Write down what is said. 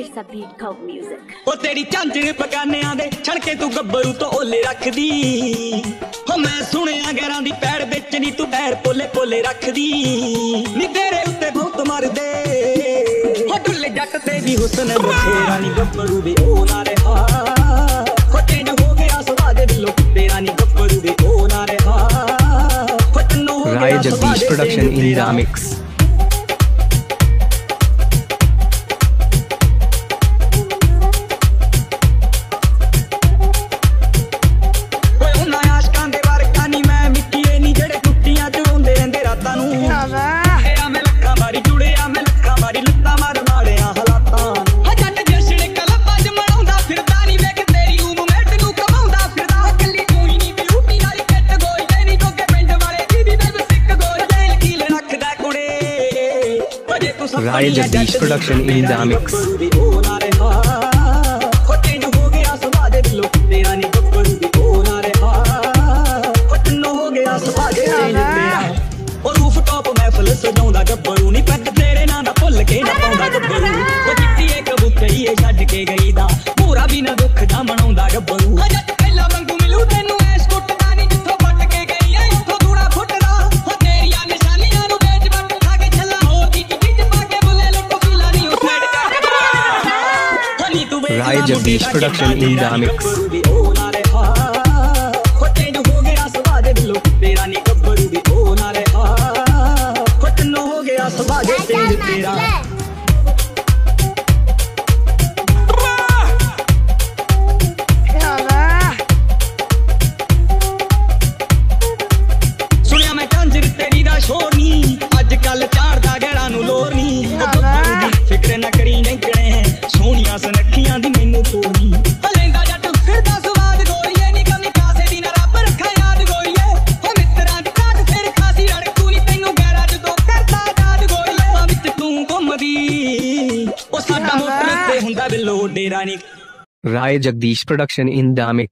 It's a beat called music. ਉਹ ਤੇਰੀ ਝਾਂਜਰ ਪਕਾਨਿਆਂ ਦੇ ਛਣ ਕੇ ਤੂੰ ਗੱਭਰੂ ਤੋਂ ਓਲੇ ਰੱਖਦੀ। ਹੋ ਮੈਂ ਸੁਣਿਆ ਗੈਰਾਂ ਦੀ ਪੈੜ ਵਿੱਚ ਨਹੀਂ ਤੂੰ ਪੈਰ ਪੋਲੇ ਪੋਲੇ ਰੱਖਦੀ। ਨੀ ਤੇਰੇ ਉੱਤੇ ਬਹੁਤ ਮਰਦੇ। ਹੋ ਢੁੱਲੇ ਜੱਟ ਤੇ ਵੀ ਹੁਸਨ ਬਥੇਰਾ ਨੀ ਗੱਭਰੂ ਵੇ ਉਹ ਨਾ ਰਿਹਾ। ਹੋ ਚੇਂਜ ਹੋ ਗਿਆ ਸੁਭਾਅ ਦੇ ਦਿਲੋਂ ਤੇਰਾ ਨੀ ਗੱਭਰੂ ਵੇ ਉਹ ਨਾ ਰਿਹਾ। ਤੈਨੂੰ Rai ਗਿਆ ਸੁਭਾਅ Jagdish ਦੇ production ਪਿੰਡ ਵਾਲੇ ਦੀ ਵੀ ਬੇਬ ਸਿੱਕ ਗੋਲ ਜੇਲ ਕੀਲ ਰੱਖਦਾ ਕੁੜੇ ਅਜੇ ਤੂੰ ਸਭ Rai Jagdish production in the mix. ਉਹ ਨਾ ਰਿਹਾ। ਹੋ ਚੇਂਜ ਹੋ ਗਿਆ ਸੁਭਾਅ ਦੇ ਦਿਲੋਂ ਤੇਰਾ ਨੀ ਵੀ ਰਿਹਾ। ਹੋ ਤੈਨੂੰ ਹੋ ਗਿਆ ਸੁਭਾਅ ਗੱਭਰੂ ਨੀ ਪੈਗ ਤੇਰੇ ਨਾਂ ਦਾ ਭੁੱਲ ਕੇ ਨਾ ਪਾਉਂਦਾ ਗੱਭਰੂ ਉਹ ਜਿੱਤੀ ਏ ਕਬੂਤਰੀ ਏ ਛੱਡ ਕੇ ਗਈ ਦਾ ਪੂਰਾ ਵੀ ਨਾ ਦੁੱਖ ਦਾ ਮਨਾਉਂਦਾ ਗੱਭਰੂ ਜੱਟ ਪਹਿਲਾਂ ਵਾਂਗੂ ਮਿਲੂ ਤੈਨੂੰ ਐਸ ਕੁੱਟਦਾ ਨੀ ਜਿੱਥੋਂ ਵੱਟ ਕੇ ਗਈ ਏ ਉੱਥੋਂ ਦੂੜਾ ਫੁੱਟਦਾ। ਹੋ ਤੇਰੀਆਂ ਨਿਸ਼ਾਨੀਆਂ ਨੂੰ ਵੇਚ ਵੱਟ ਖਾ ਕੇ ਛੱਲਾ। ਹੋ ਦੀ ਚਿੱਟੀ ਚ ਪਾ ਕੇ ਬੁਲੇ ਲੁੱਟ ਕਿਲਾ ਨੀ ਉਹ ਸਾਈਡ ਕਰ ਹਨੀ ਤੂੰ ਵੇਖ Rai ਨਾ Jagdish ਮੁੰਡੇ ਦਾ production ਉੱਤੇ ਹੁੰਦਾ ਬਿੱਲੋ ਡੇਰਾ ਨਹੀਂ ਰਾਏ ਜਗਦੀਸ਼ ਪ੍ਰੋਡਕਸ਼ਨ ਇਨ ਦਾਮੇ